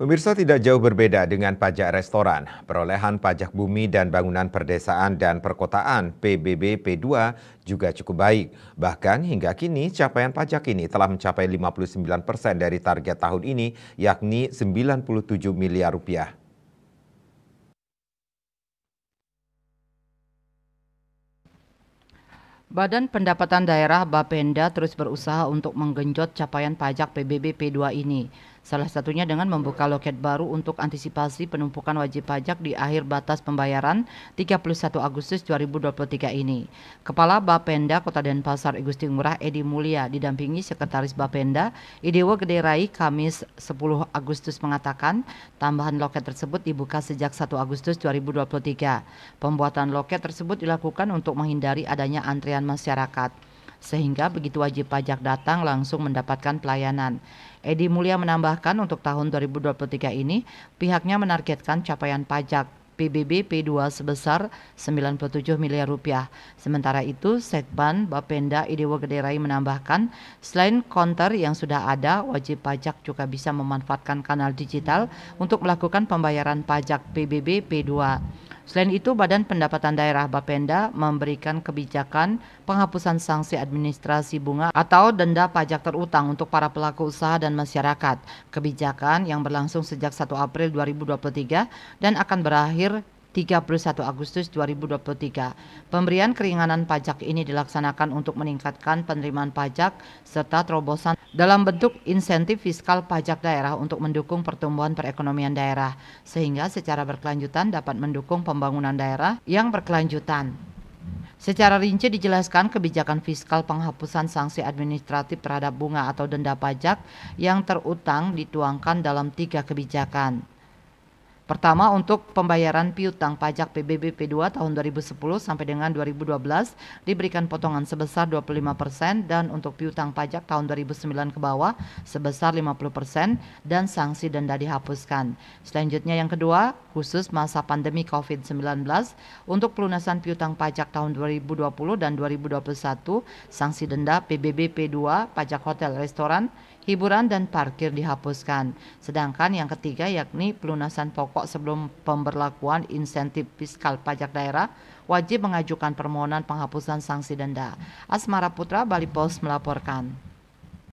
Pemirsa tidak jauh berbeda dengan pajak restoran. Perolehan pajak bumi dan bangunan perdesaan dan perkotaan PBB P2 juga cukup baik. Bahkan hingga kini capaian pajak ini telah mencapai 59 persen dari target tahun ini yakni 97 miliar rupiah. Badan Pendapatan Daerah Bapenda terus berusaha untuk menggenjot capaian pajak PBB P2 ini. Salah satunya dengan membuka loket baru untuk antisipasi penumpukan wajib pajak di akhir batas pembayaran 31 Agustus 2023 ini. Kepala Bapenda Kota Denpasar Igusti Ngurah Edi Mulia didampingi Sekretaris Bapenda Idewo Gede Rai Kamis 10 Agustus mengatakan tambahan loket tersebut dibuka sejak 1 Agustus 2023. Pembuatan loket tersebut dilakukan untuk menghindari adanya antrian masyarakat sehingga begitu wajib pajak datang langsung mendapatkan pelayanan. Edi Mulia menambahkan untuk tahun 2023 ini pihaknya menargetkan capaian pajak PBB P2 sebesar 97 miliar rupiah. Sementara itu, Sekban Bapenda Idewo Gederai menambahkan, selain konter yang sudah ada, wajib pajak juga bisa memanfaatkan kanal digital untuk melakukan pembayaran pajak PBB P2. Selain itu, Badan Pendapatan Daerah Bapenda memberikan kebijakan penghapusan sanksi administrasi bunga atau denda pajak terutang untuk para pelaku usaha dan masyarakat. Kebijakan yang berlangsung sejak 1 April 2023 dan akan berakhir 31 Agustus 2023. Pemberian keringanan pajak ini dilaksanakan untuk meningkatkan penerimaan pajak serta terobosan dalam bentuk insentif fiskal pajak daerah untuk mendukung pertumbuhan perekonomian daerah sehingga secara berkelanjutan dapat mendukung pembangunan daerah yang berkelanjutan. Secara rinci dijelaskan kebijakan fiskal penghapusan sanksi administratif terhadap bunga atau denda pajak yang terutang dituangkan dalam tiga kebijakan. Pertama untuk pembayaran piutang pajak PBB P2 tahun 2010 sampai dengan 2012 diberikan potongan sebesar 25% dan untuk piutang pajak tahun 2009 ke bawah sebesar 50% dan sanksi denda dihapuskan. Selanjutnya yang kedua, khusus masa pandemi COVID-19 untuk pelunasan piutang pajak tahun 2020 dan 2021 sanksi denda PBB P2 pajak hotel restoran hiburan dan parkir dihapuskan. Sedangkan yang ketiga yakni pelunasan pokok sebelum pemberlakuan insentif fiskal pajak daerah wajib mengajukan permohonan penghapusan sanksi denda. Asmara Putra Bali Post melaporkan.